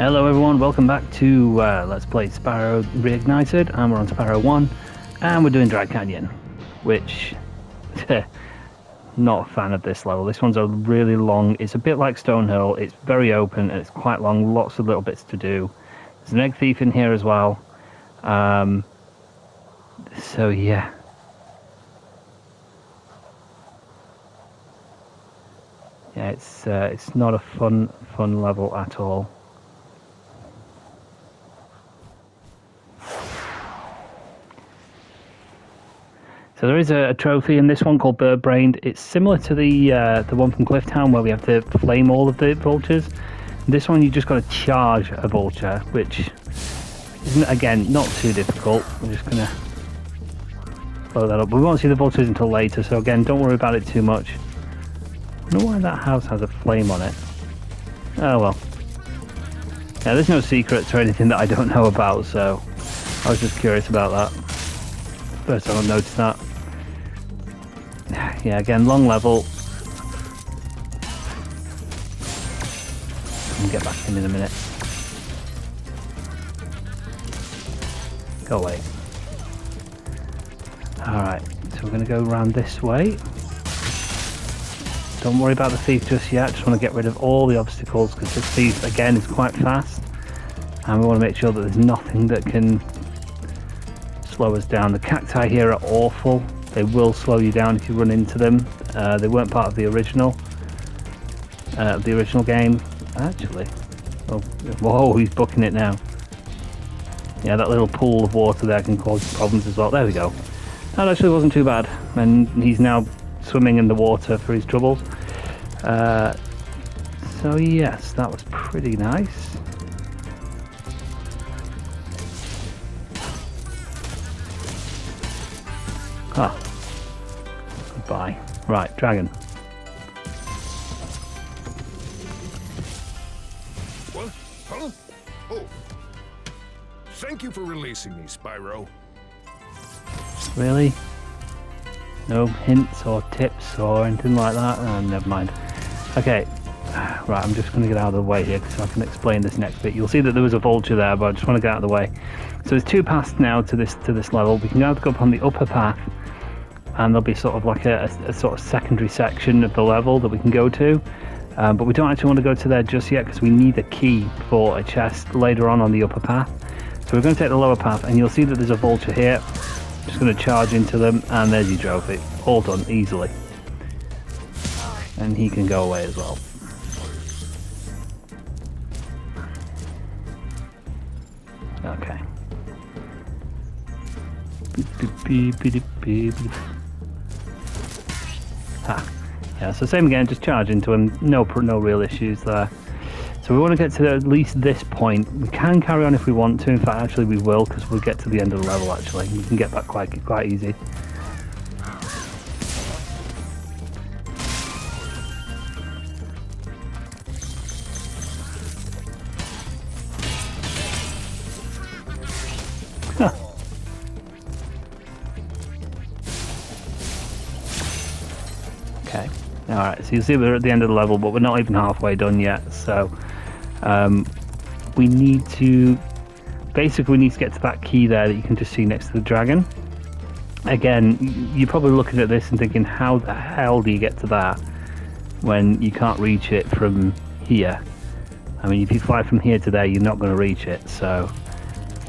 Hello everyone, welcome back to uh, Let's Play Spyro Reignited, and we're on Spyro 1, and we're doing Dry Canyon, which, not a fan of this level. This one's a really long, it's a bit like Stonehill, it's very open, and it's quite long, lots of little bits to do. There's an egg thief in here as well, um, so yeah. Yeah, it's uh, it's not a fun fun level at all. So there is a, a, trophy in this one called Bird Brained. It's similar to the uh, the one from Clifftown where we have to flame all of the vultures. This one you just got to charge a vulture, which isn't again not too difficult. We're just gonna blow that up. We won't see the vultures until later, so again don't worry about it too much. I wonder why that house has a flame on it. Oh well. Yeah, there's no secrets or anything that I don't know about, so I was just curious about that. First time I've noticed that yeah, again, long level. I'll get back in in a minute. Go away. Alright, so we're going to go around this way. Don't worry about the thief just yet, just want to get rid of all the obstacles because this thief, again, is quite fast. And we want to make sure that there's nothing that can slow us down. The cacti here are awful. They will slow you down if you run into them. Uh, they weren't part of the original, uh, the original game. Actually, oh, whoa, he's booking it now. Yeah, that little pool of water there can cause problems as well. There we go. That actually wasn't too bad, and he's now swimming in the water for his troubles. Uh, so yes, that was pretty nice. Ah. Goodbye. Right, dragon. What? Huh? Oh. Thank you for releasing me, Spyro. Really? No hints or tips or anything like that? Oh, never mind. Okay, right, I'm just going to get out of the way here so I can explain this next bit. You'll see that there was a vulture there, but I just want to get out of the way. So there's two paths now to this to this level. We can now go up on the upper path and there'll be sort of like a, a, a, sort of secondary section of the level that we can go to. Um, but we don't actually want to go to there just yet because we need a key for a chest later on on the upper path. So we're going to take the lower path and you'll see that there's a vulture here. Just going to charge into them and there's your trophy. All done easily. And he can go away as well. Okay. Beep, beep, beep, yeah, so same again, just charge into him, no, no real issues there. So we want to get to at least this point. We can carry on if we want to, in fact actually we will because we'll get to the end of the level actually. We can get back quite, quite easy. So you see we're at the end of the level, but we're not even halfway done yet, so um, we need to, basically we need to get to that key there that you can just see next to the dragon. Again, you're probably looking at this and thinking, how the hell do you get to that when you can't reach it from here? I mean, if you fly from here to there, you're not going to reach it, so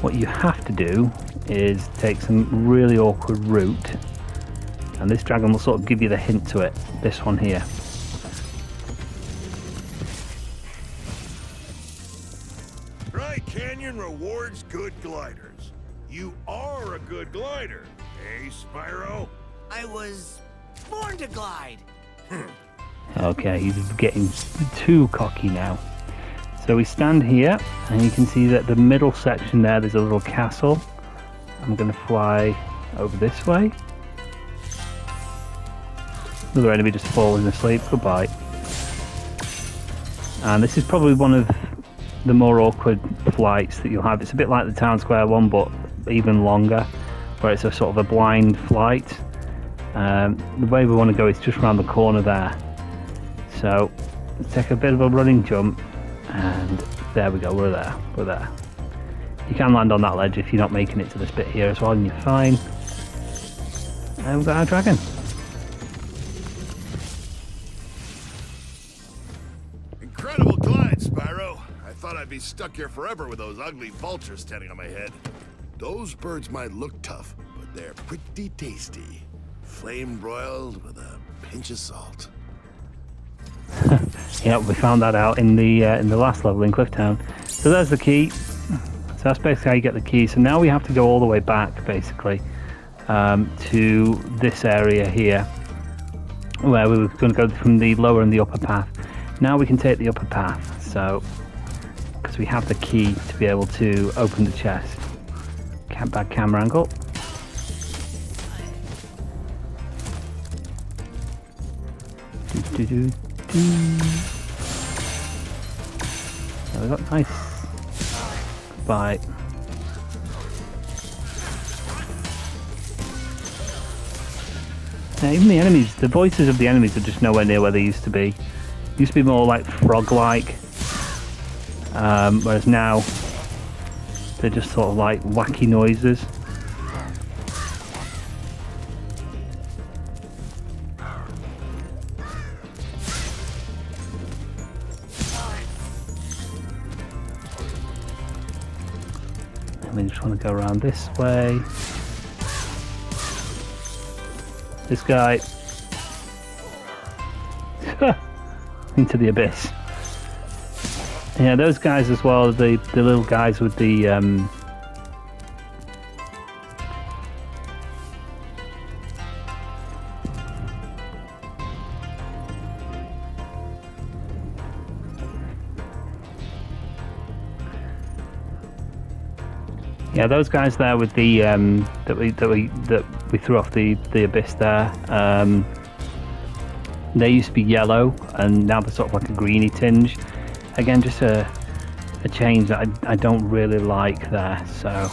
what you have to do is take some really awkward route. And this dragon will sort of give you the hint to it. This one here gliders. You are a good glider hey Spyro? I was born to glide. Hmm. Okay he's getting too cocky now. So we stand here and you can see that the middle section there there's a little castle. I'm gonna fly over this way. Another enemy just falling asleep. Goodbye. And this is probably one of the more awkward flights that you'll have. It's a bit like the Town Square one, but even longer, where it's a sort of a blind flight. Um, the way we want to go is just around the corner there. So take a bit of a running jump and There we go, we're there, we're there. You can land on that ledge if you're not making it to this bit here as well, and you're fine. And we've got our dragon. Stuck here forever with those ugly vultures standing on my head. Those birds might look tough, but they're pretty tasty. Flame broiled with a pinch of salt. Yeah, we found that out in the uh, in the last level in Clifftown. So there's the key. So that's basically how you get the key. So now we have to go all the way back, basically, um, to this area here, where we were going to go from the lower and the upper path. Now we can take the upper path. So because we have the key to be able to open the chest. Cam bad camera angle. Do, do, do. There we go. Nice. Bye. Now, even the enemies, the voices of the enemies are just nowhere near where they used to be. Used to be more like frog-like, um, whereas now they're just sort of like wacky noises. And we just want to go around this way. This guy. Into the abyss. Yeah, those guys as well, the, the little guys with the um, Yeah, those guys there with the um, that we that we that we threw off the the abyss there. Um, they used to be yellow, and now they're sort of like a greeny tinge. Again, just a a change that I, I don't really like there. So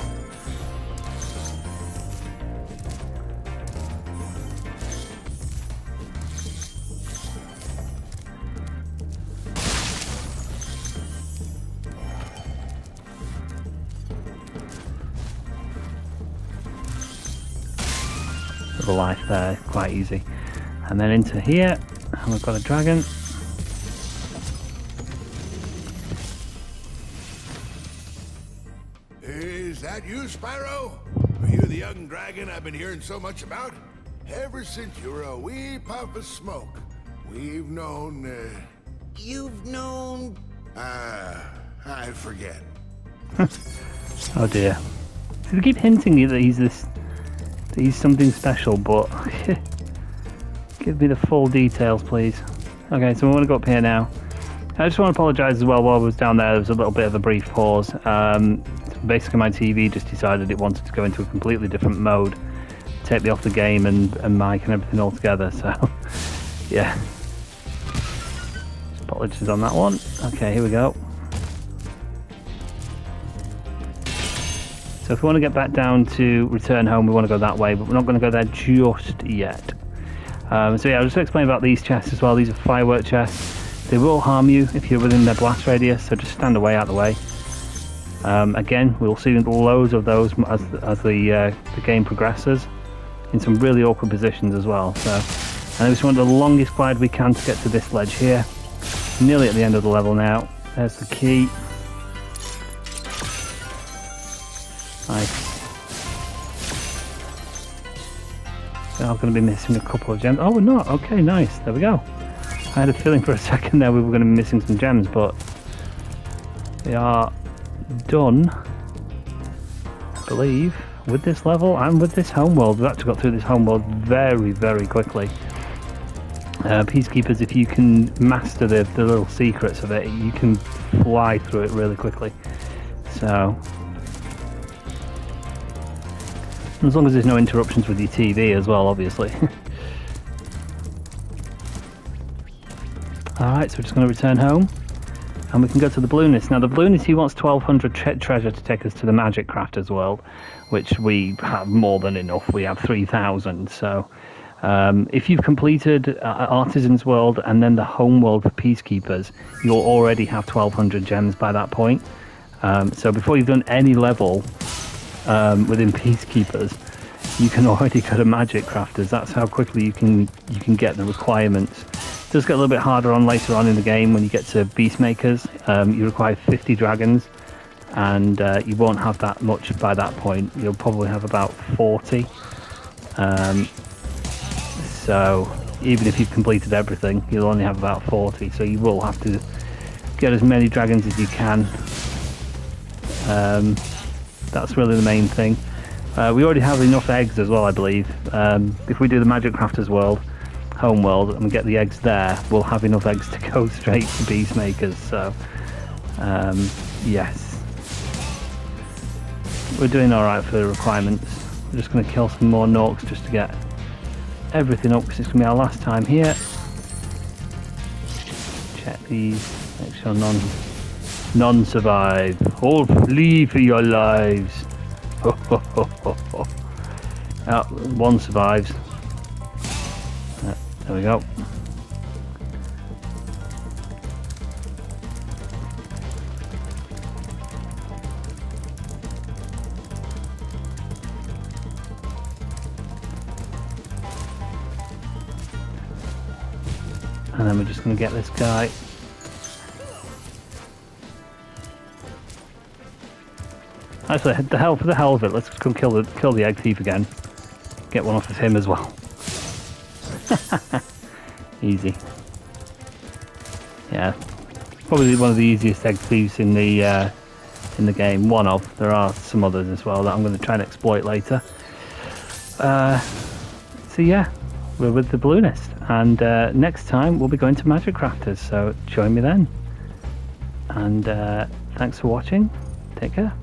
life there, quite easy. And then into here, and we've got a dragon. Spyro? Are you the young dragon I've been hearing so much about? Ever since you were a wee puff of smoke, we've known, uh, You've known. ah, I forget. Oh dear. So they keep hinting that he's this, that he's something special, but give me the full details, please. Okay, so we want to go up here now. I just want to apologise as well. While I was down there, there was a little bit of a brief pause. Um, basically, my TV just decided it wanted to go into a completely different mode, take me off the game and, and mic and everything all together. So, yeah. Apologies on that one. Okay, here we go. So if we want to get back down to return home, we want to go that way, but we're not going to go there just yet. Um, so yeah, I'll just explain about these chests as well. These are firework chests. They will harm you if you're within their blast radius, so just stand away out of the way. Um, again, we'll see loads of those as, as the, uh, the game progresses, in some really awkward positions as well. So, and I just want the longest glide we can to get to this ledge here. Nearly at the end of the level now. There's the key. Nice. So I'm going to be missing a couple of gems. Oh, we're not. Okay, nice. There we go. I had a feeling for a second there we were going to be missing some gems, but they are done, I believe, with this level and with this homeworld. We've actually got through this homeworld very, very quickly. Uh, Peacekeepers, if you can master the, the little secrets of it, you can fly through it really quickly. So, as long as there's no interruptions with your TV as well, obviously. Alright, so we're just going to return home. And we can go to the Balloonist. Now, the Balloonist, he wants 1200 tre- treasure to take us to the Magic Crafters world, which we have more than enough. We have 3000. So, Um, if you've completed uh, Artisan's World and then the home world for Peacekeepers, you'll already have 1200 gems by that point. Um, so before you've done any level um, within Peacekeepers, you can already go to Magic Crafters. That's how quickly you can you can get the requirements. It does get a little bit harder on later on in the game when you get to Beastmakers. Um, you require 50 dragons, and uh, you won't have that much by that point. You'll probably have about 40. Um, so even if you've completed everything, you'll only have about 40. So you will have to get as many dragons as you can. Um, that's really the main thing. Uh, we already have enough eggs as well, I believe. Um, if we do the Magic Crafters world, home world, and get the eggs there, we'll have enough eggs to go straight to Beastmakers. So, um, yes. We're doing alright for the requirements. We're just going to kill some more Norks just to get everything up because it's going to be our last time here. Check these, make sure none none survive. All flee for your lives. oh, one survives. There we go. And then we're just going to get this guy Actually, the hell for the hell of it, let's go kill the kill the egg thief again. Get one off of him as well. Easy. Yeah, probably one of the easiest egg thieves in the uh, in the game. One of. There are some others as well that I'm going to try and exploit later. Uh, so yeah, we're with the balloonist, and uh, next time we'll be going to Magic Crafters. So join me then. And uh, thanks for watching. Take care.